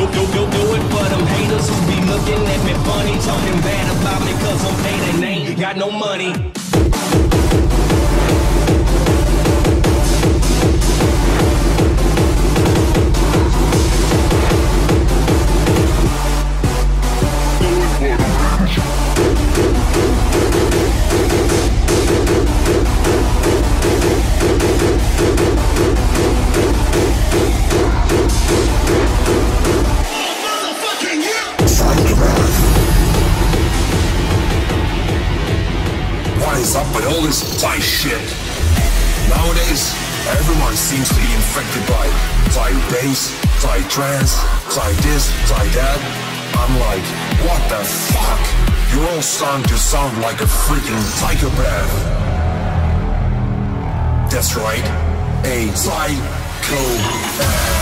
Do, do, do, do it for them haters who be looking at me funny, talking bad about me, cause I'm paid and ain't got no money. Shit. Nowadays, everyone seems to be infected by Psy bass, Psy trance, Psy this, Psy that. I'm like, what the fuck? You're all starting to sound like a freaking psychopath. That's right, a psychopath.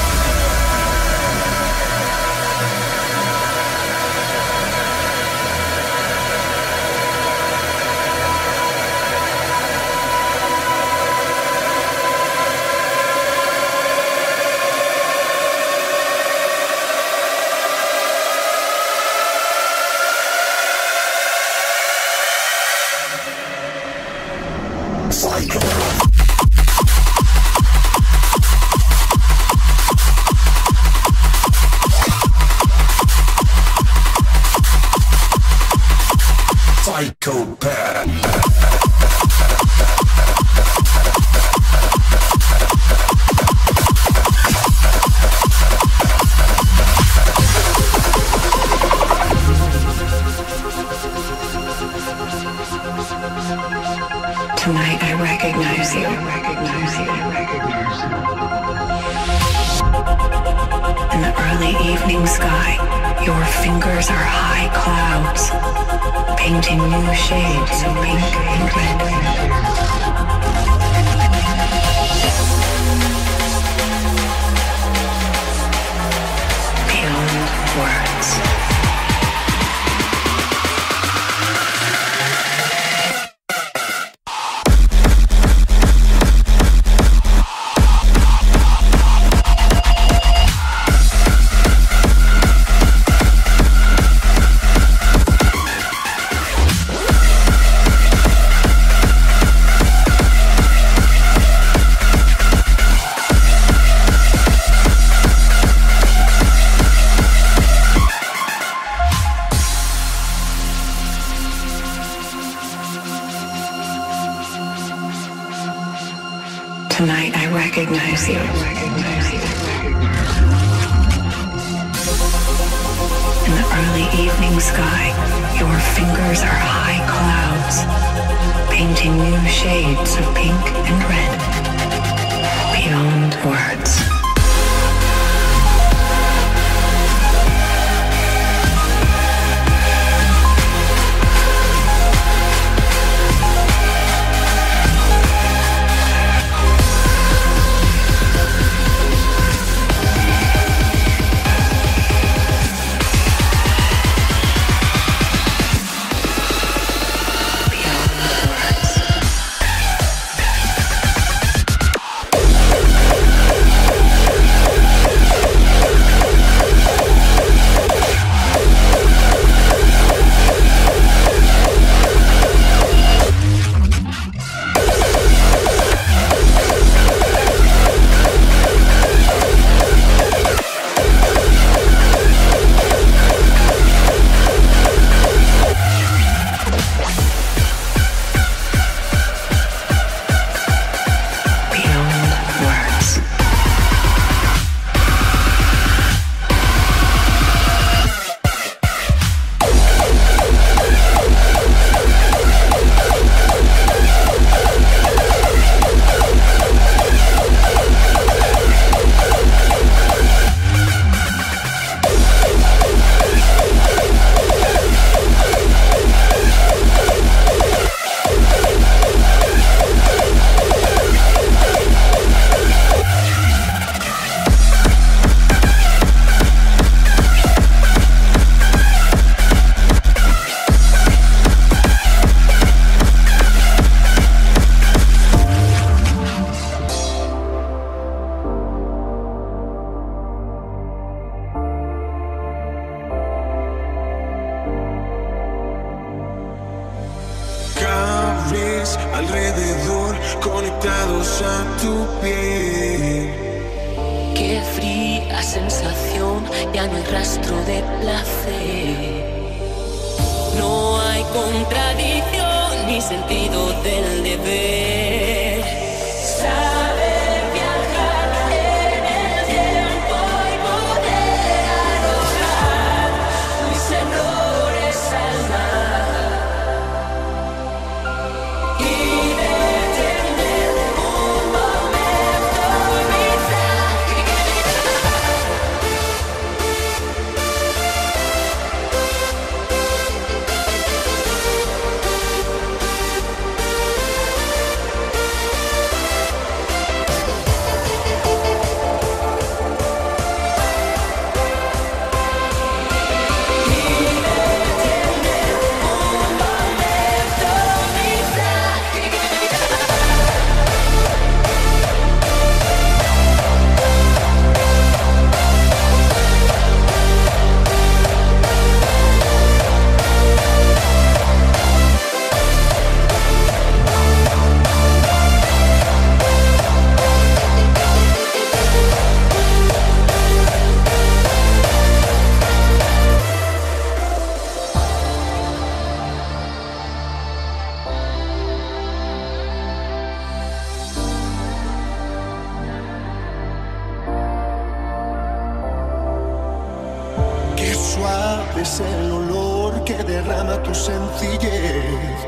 El olor que derrama tu sencillez.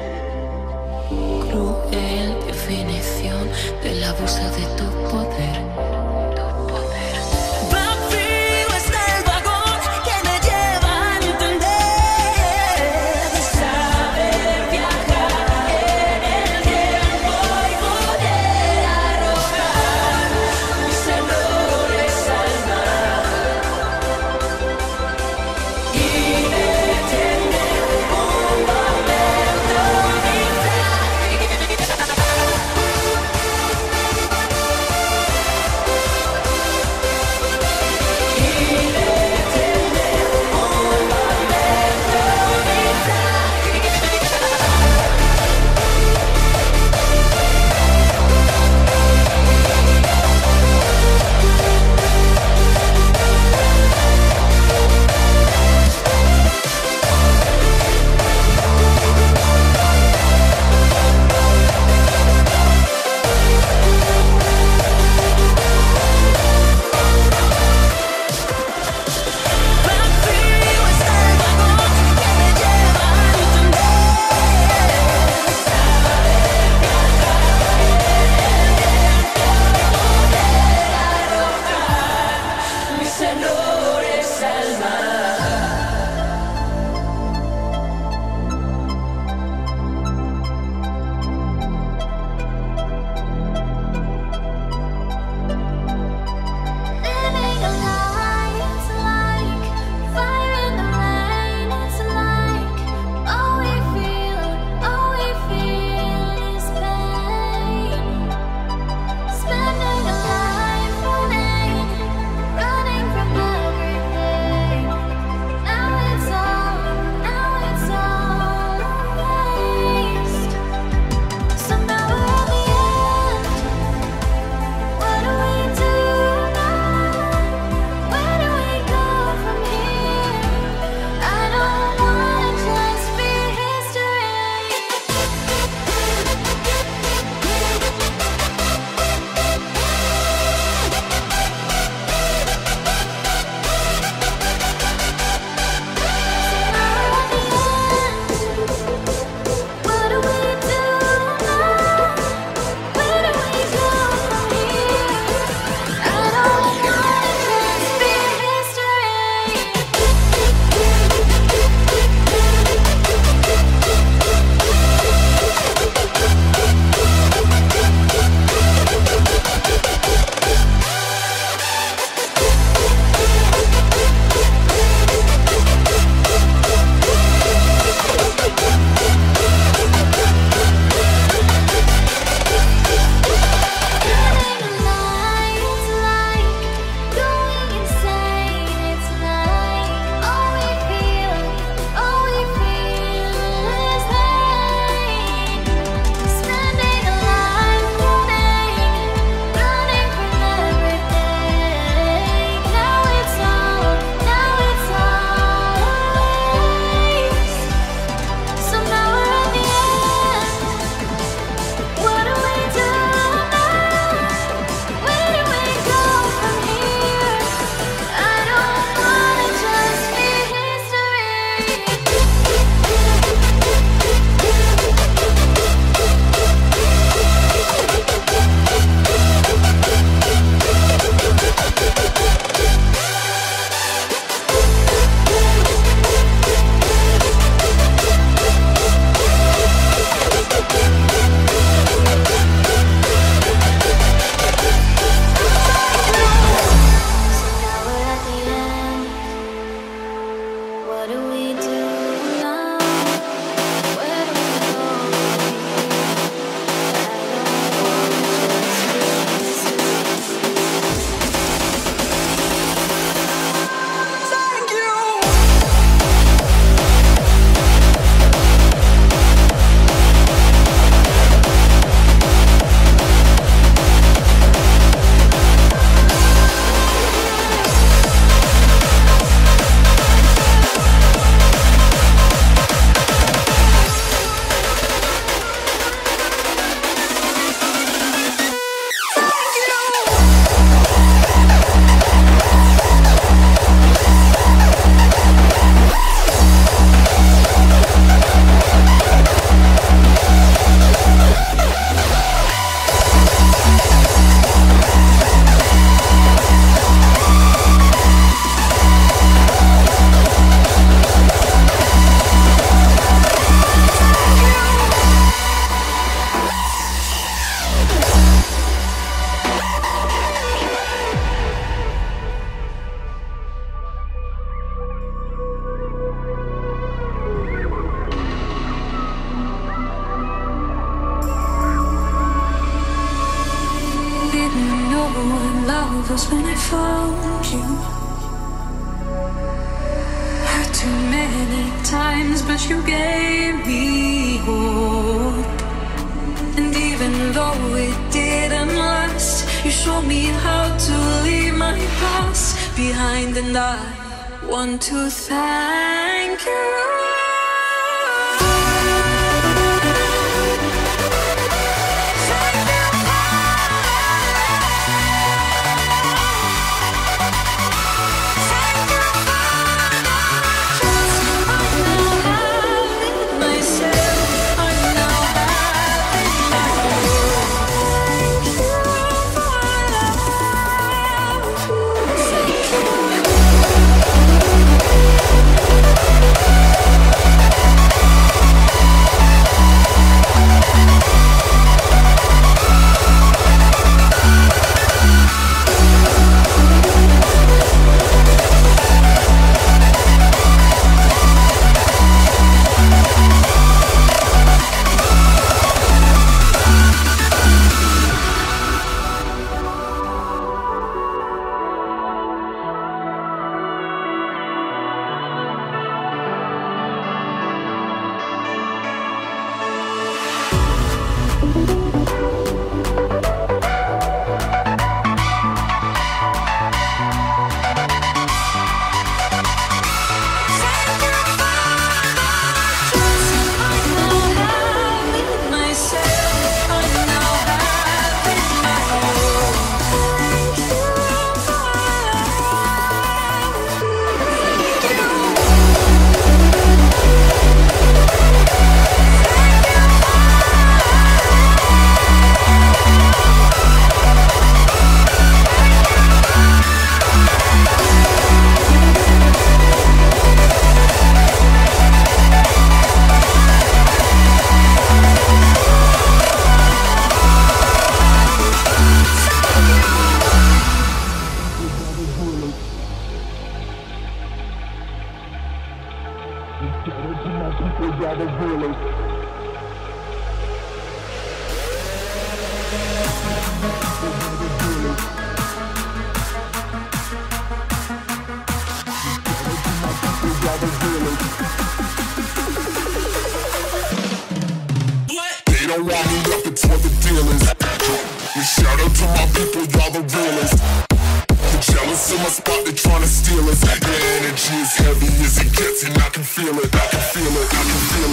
Cruel definición del abuso de tu poder.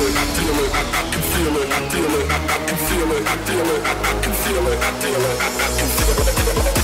it, I feel it, I can feel it, I feel it, I can feel it, I feel it, I can feel it, I feel it, I can feel it.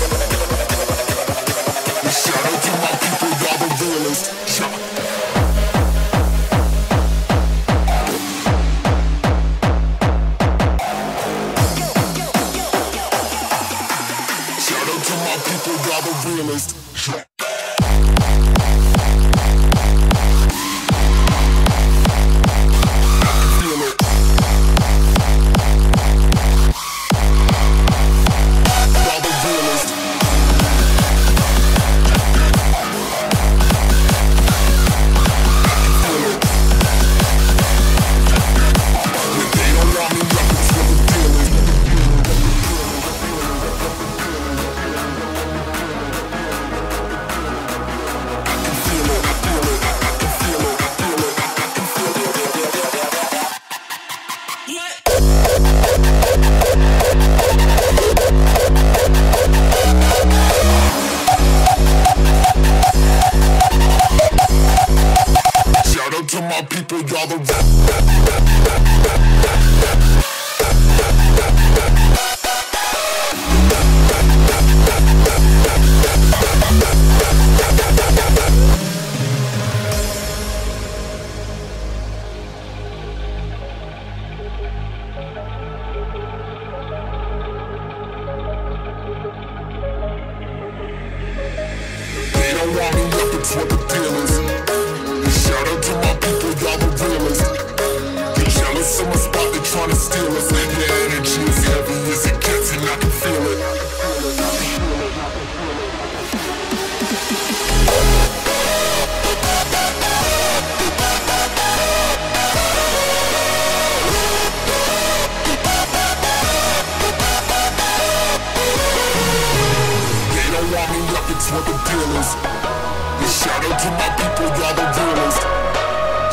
My people, y'all the realest.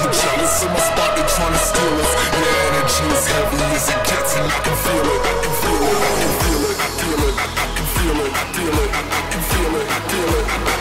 You jealous in my spot, they tryna steal us. Yeah, energy is heavy as it gets, and I can feel it. I can feel it. I can feel it. I feel it. I can feel it. I feel it. I can feel it. I feel it.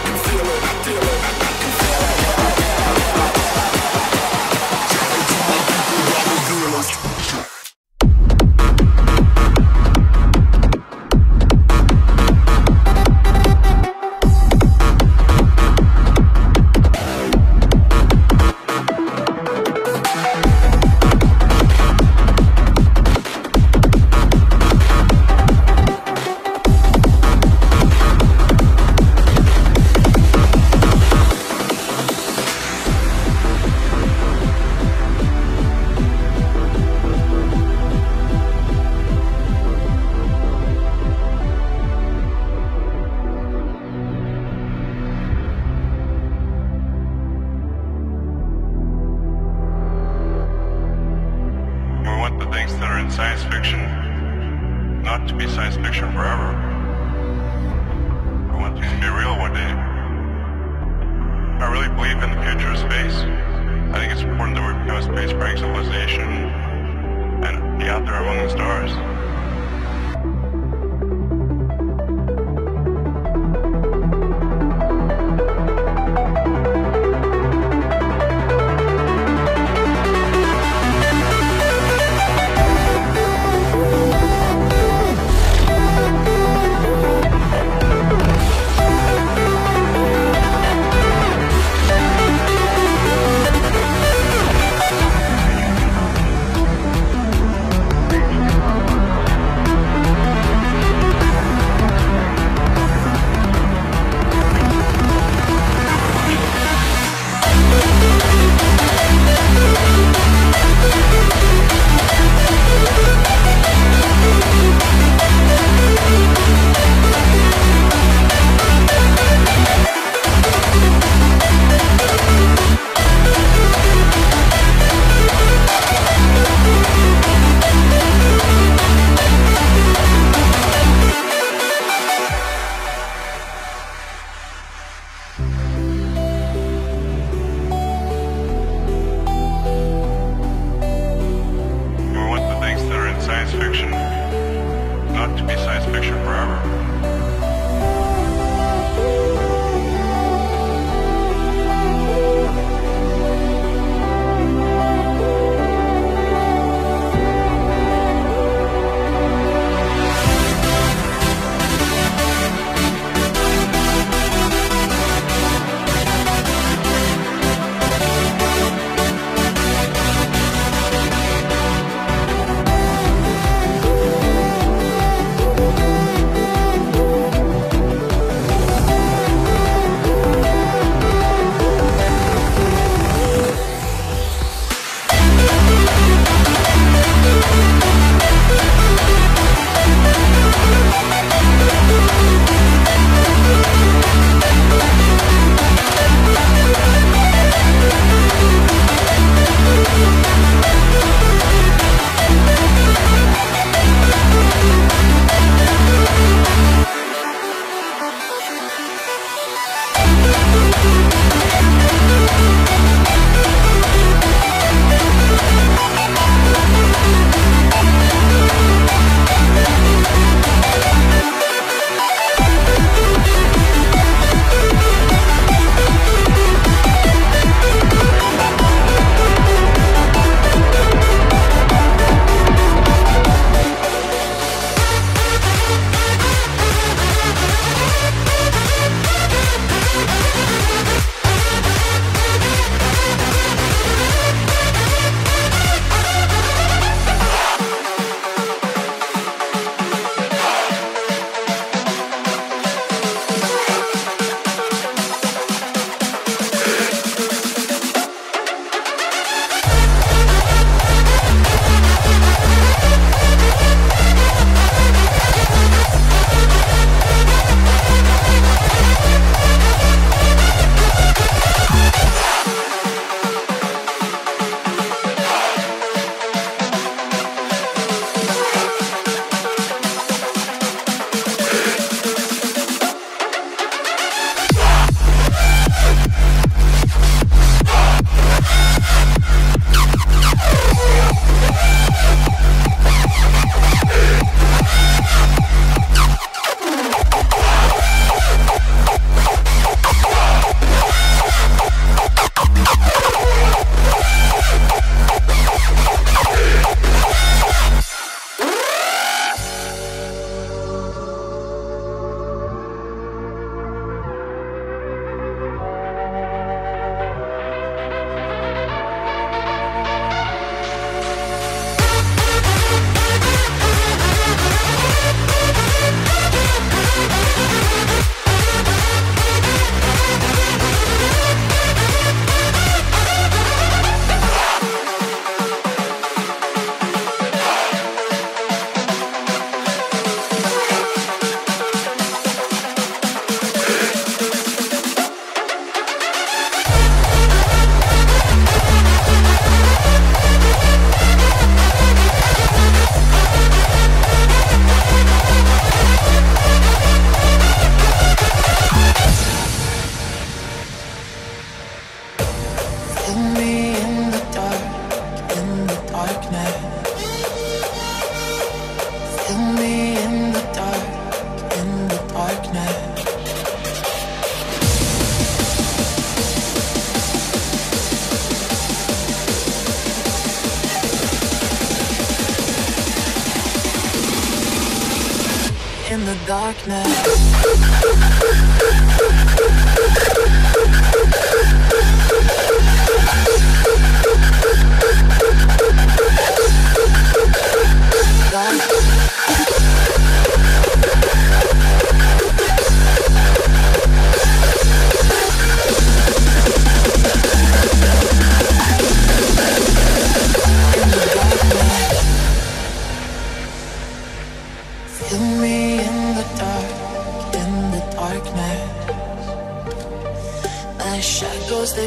Darkness.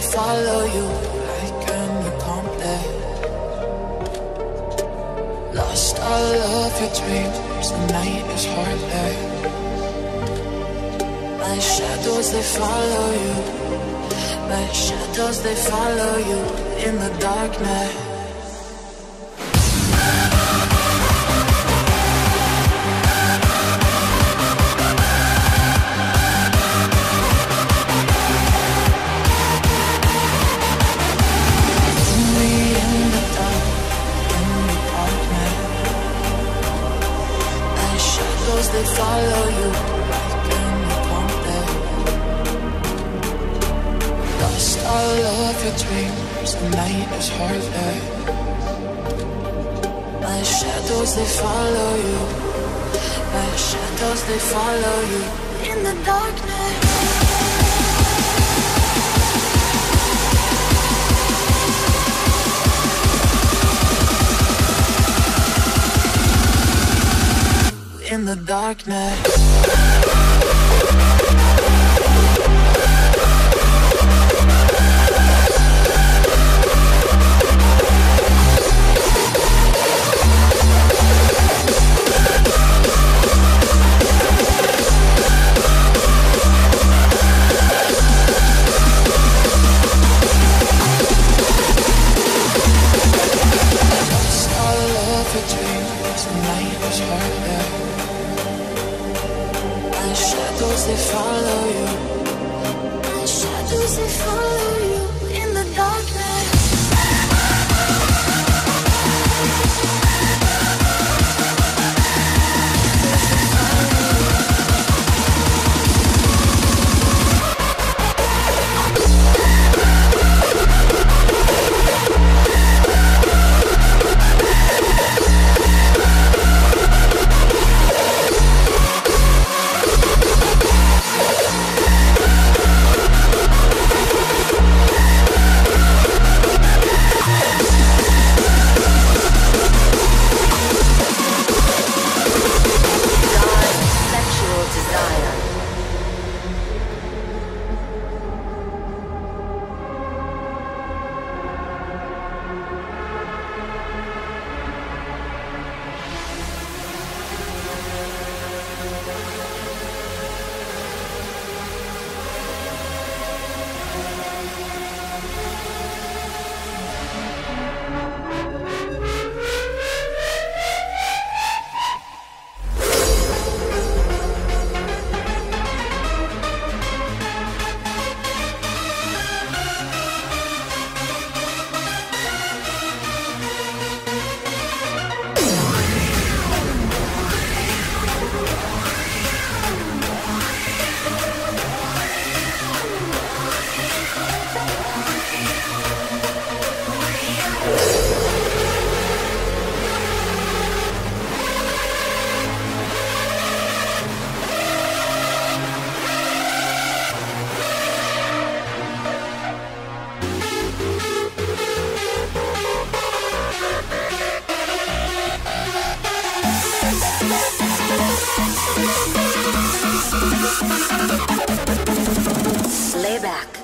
follow you like an accomplice. Lost all of your dreams, the night is heartless. My shadows, they follow you. My shadows, they follow you in the darkness. Darkness. Layback.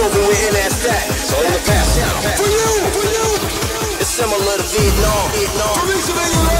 over with and that's that. So in the past, for you, for you, it's similar to Vietnam. Vietnam.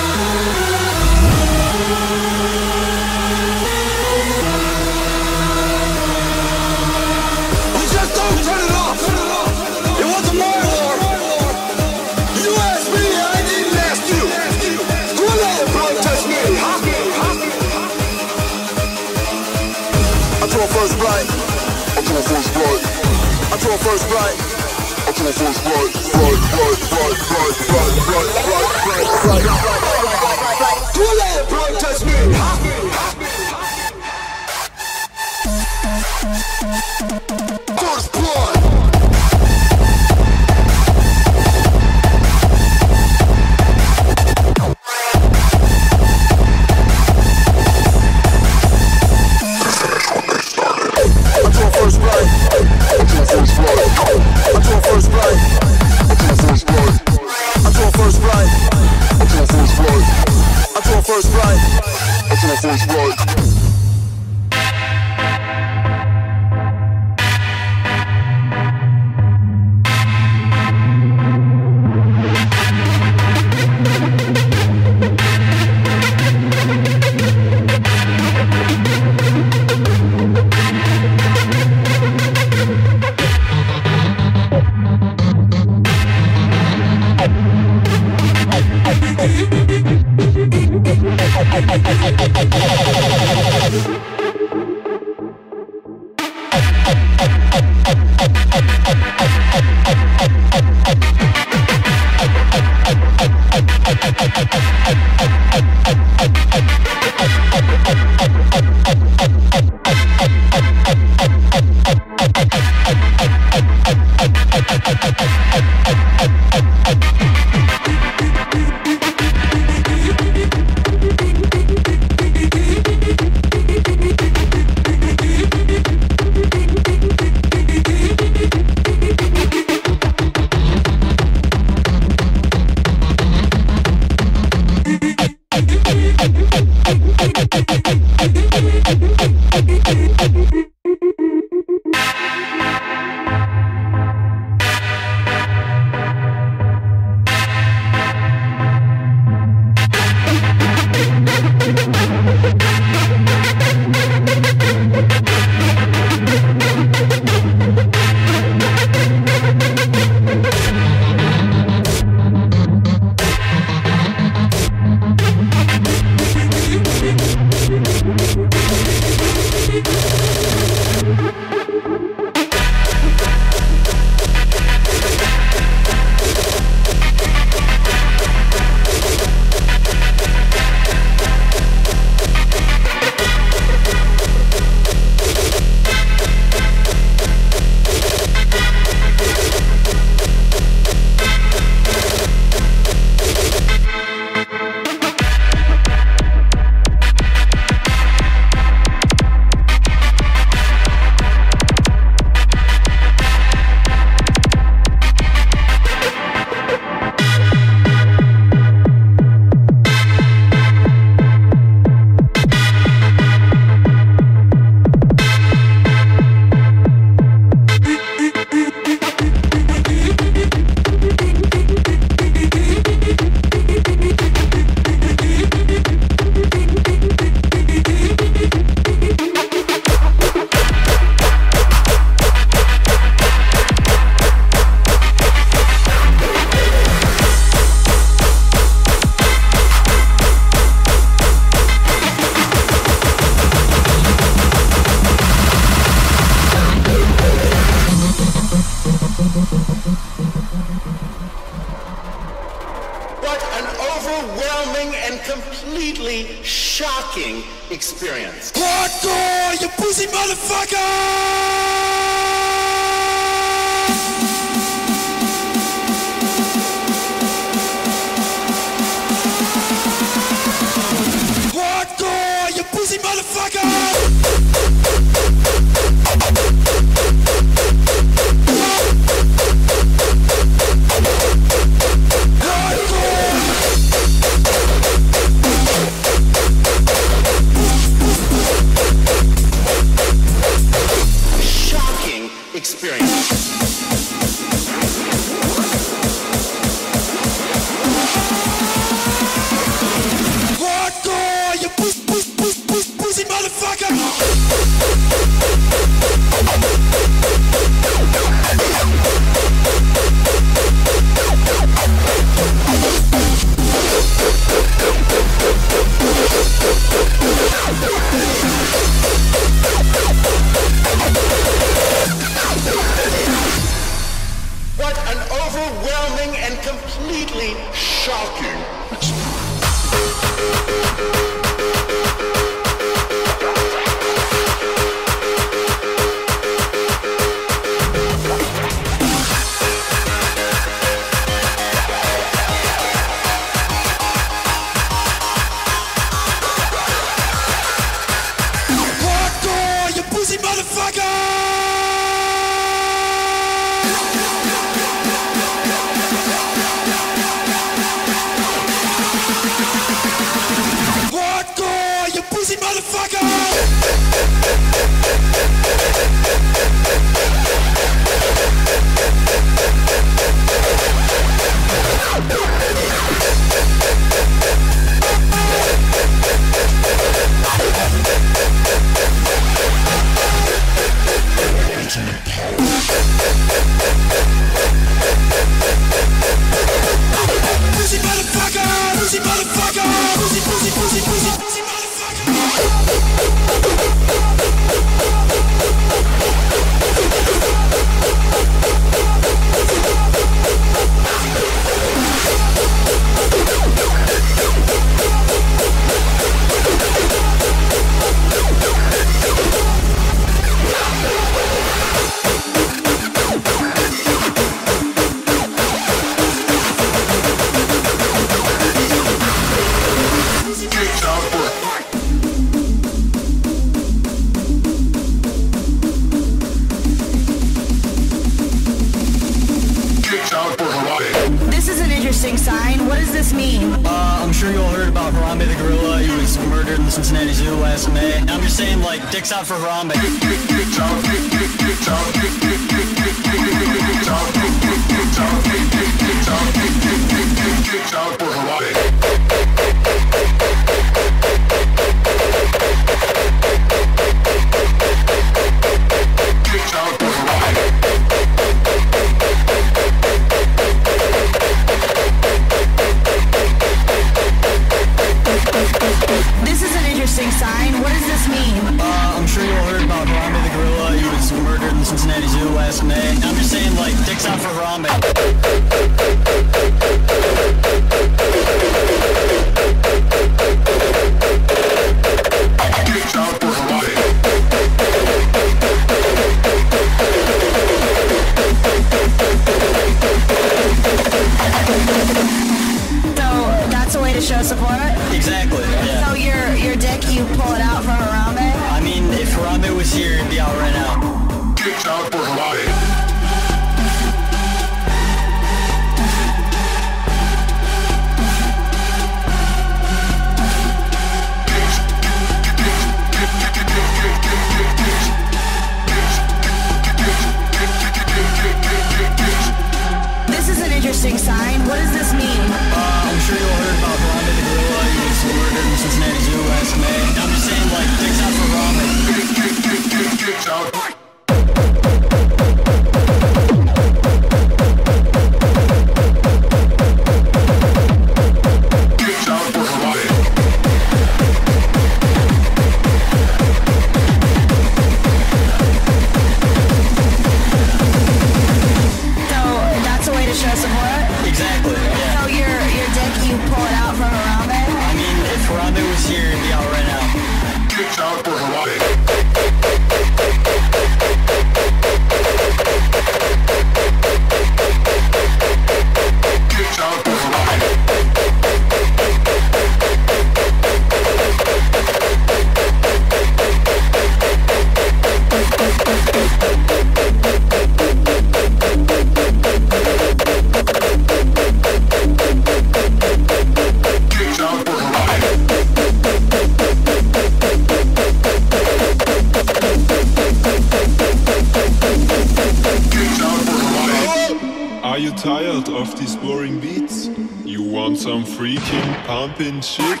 Shit?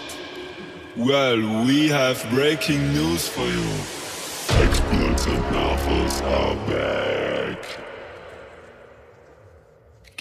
Well, we have breaking news for you. And novels are back.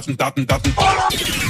Daten, Daten, Daten.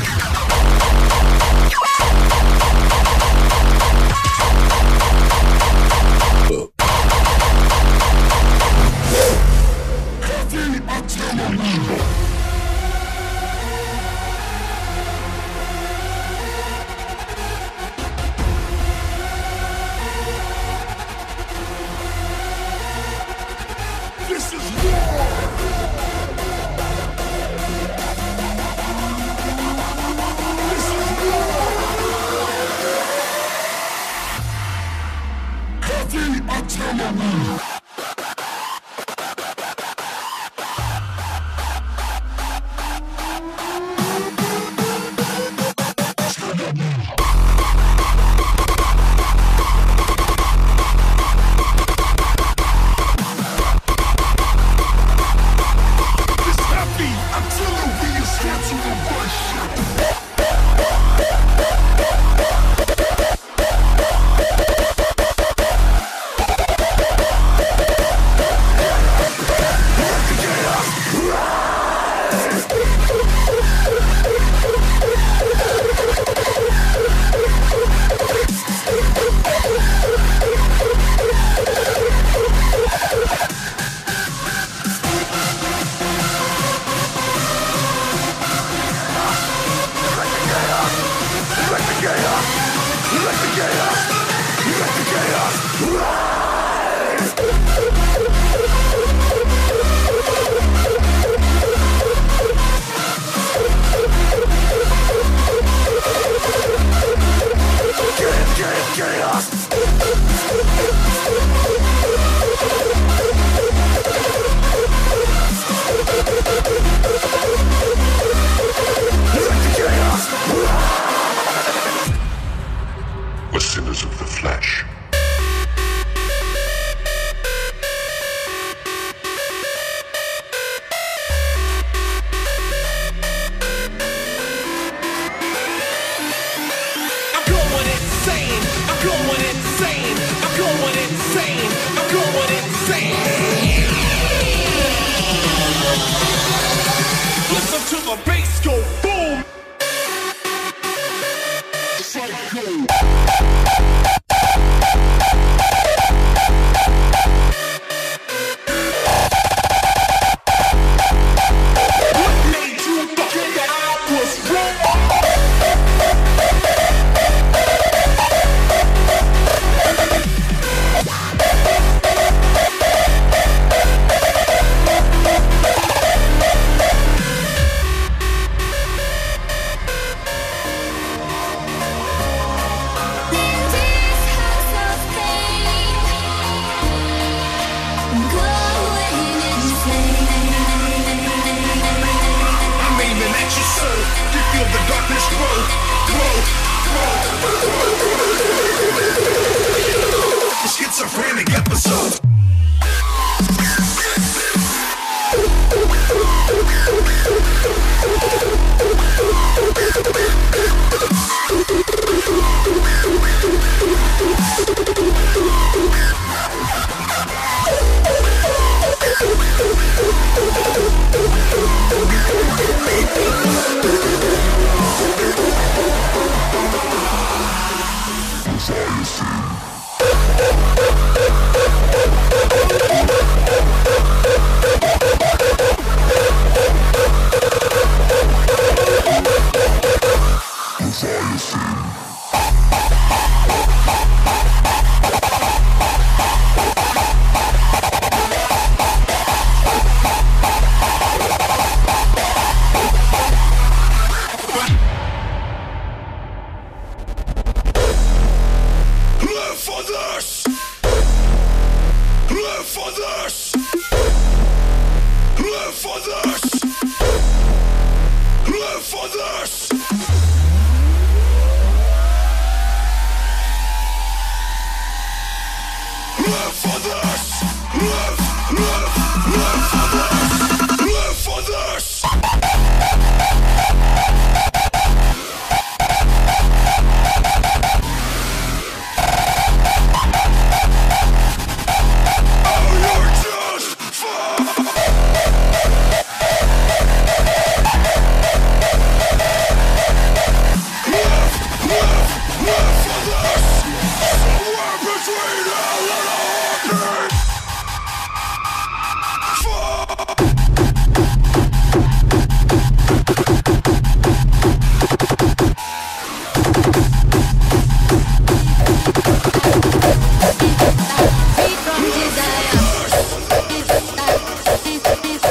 come on.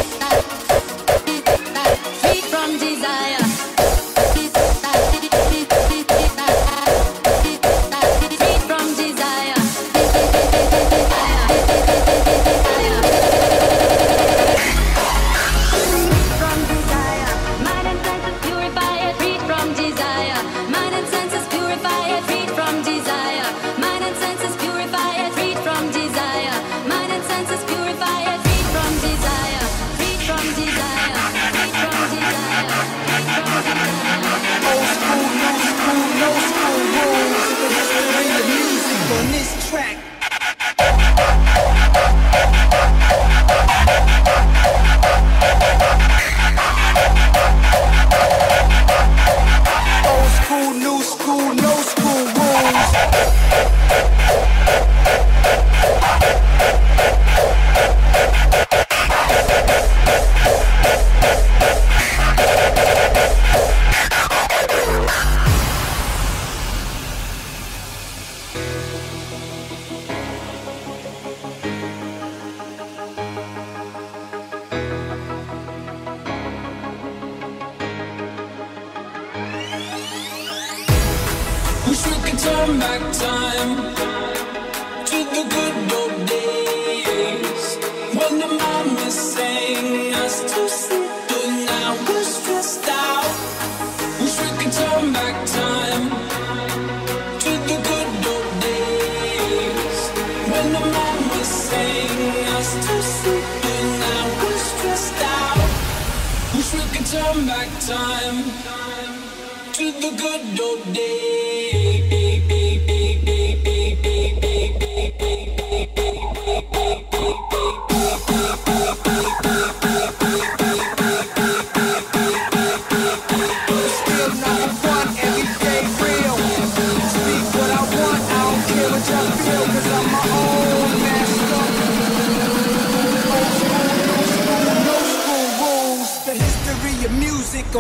Thank you.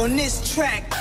on this track.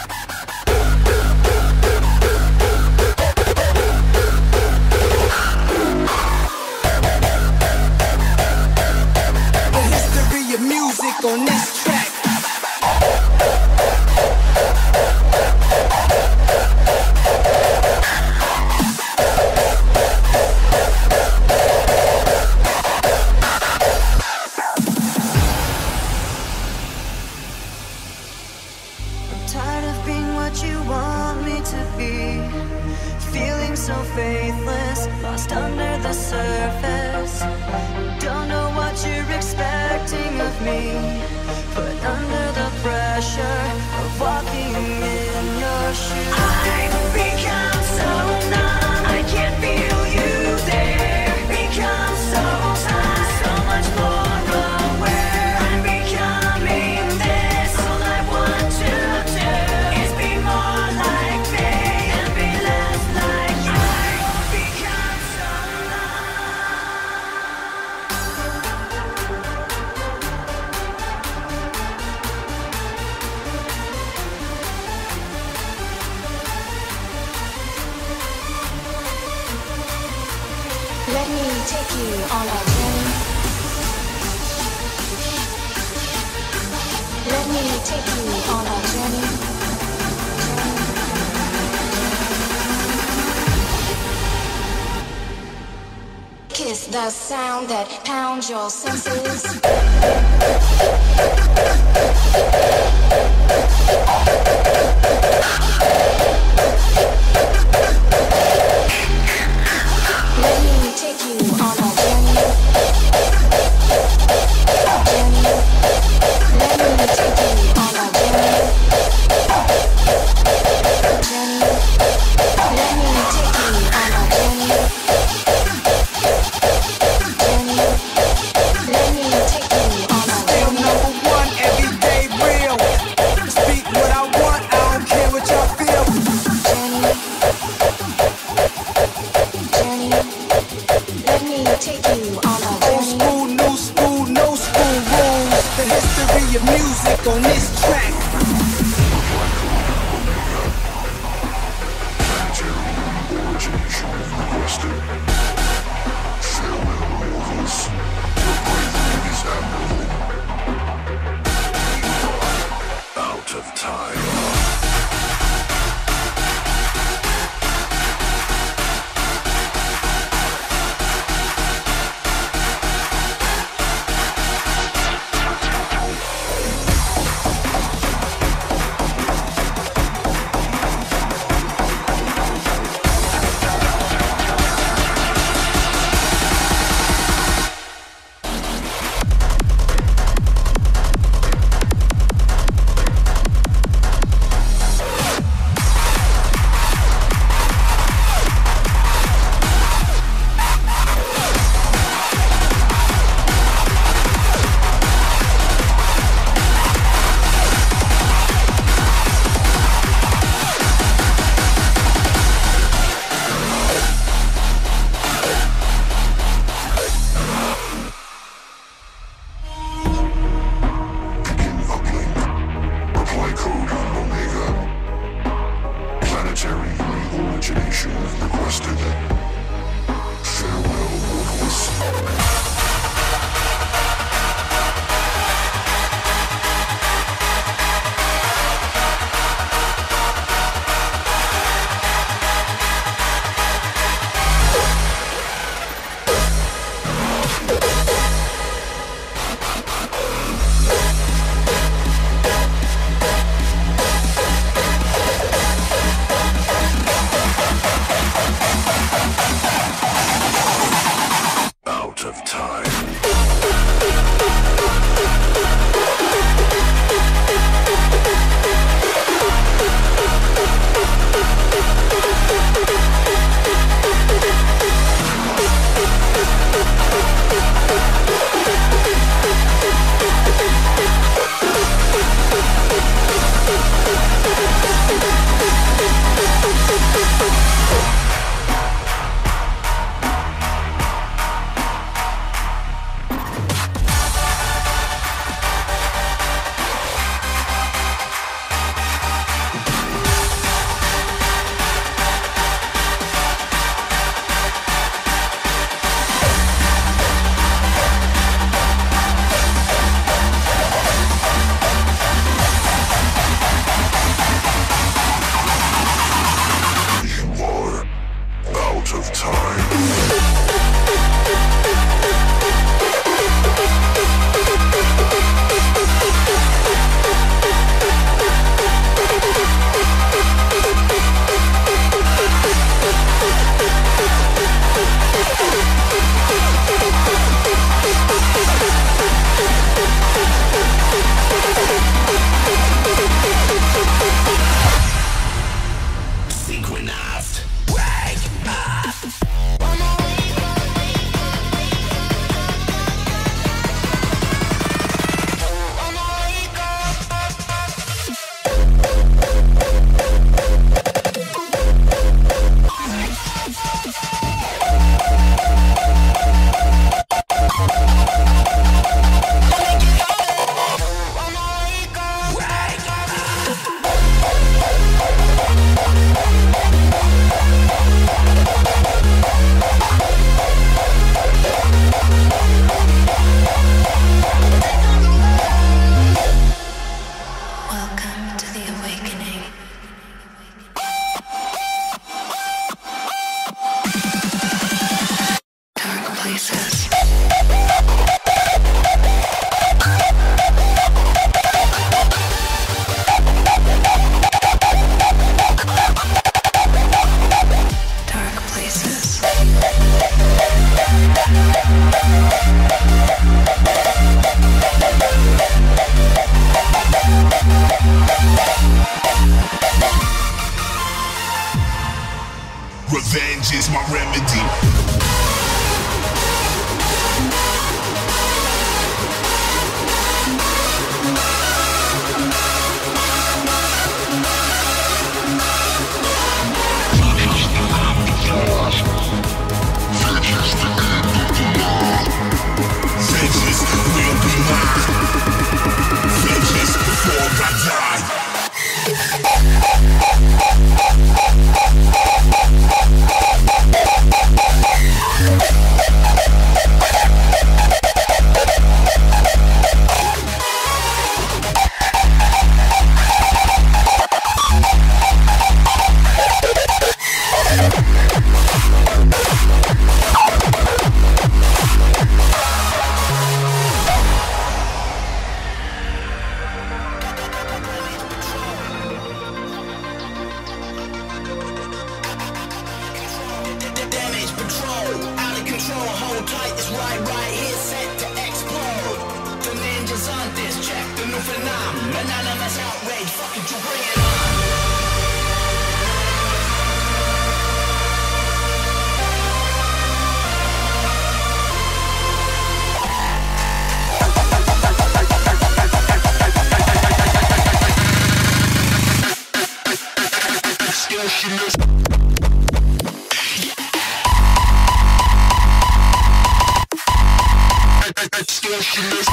Extortionist.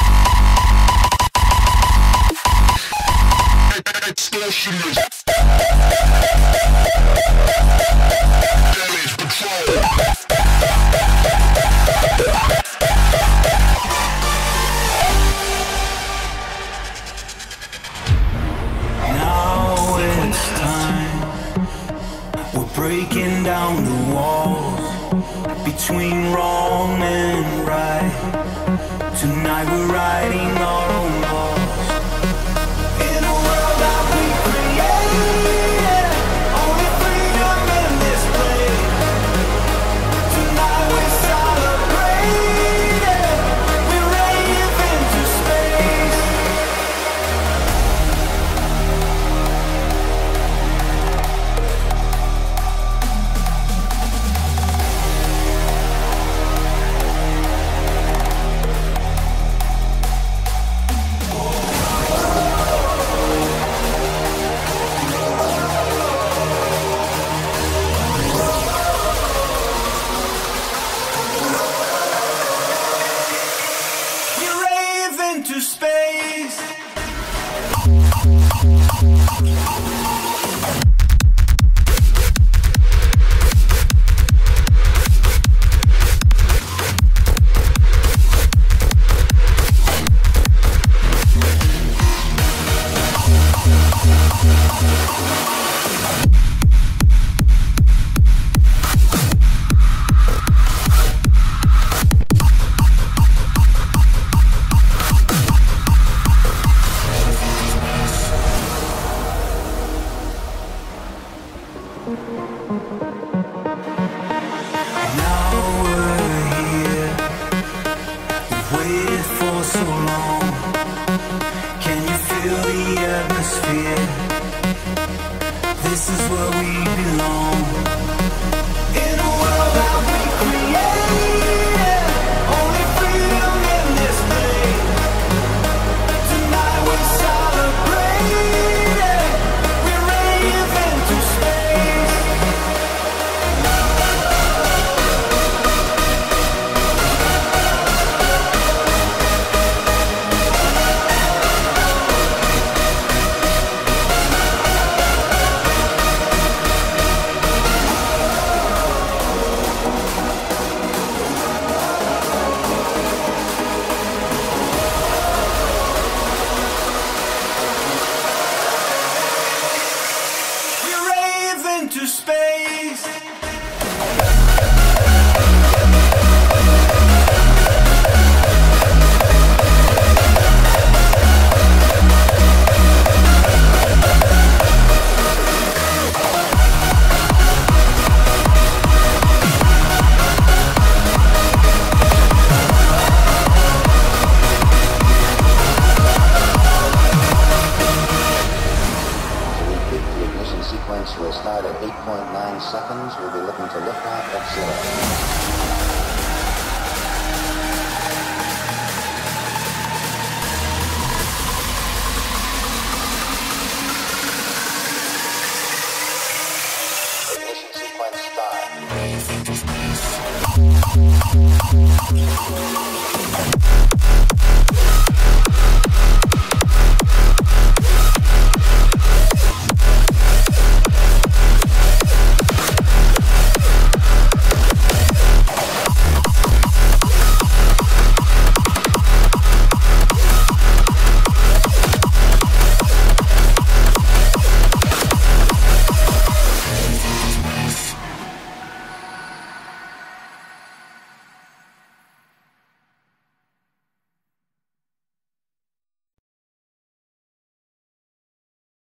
Extortionist. Damage patrol. Tonight we're writing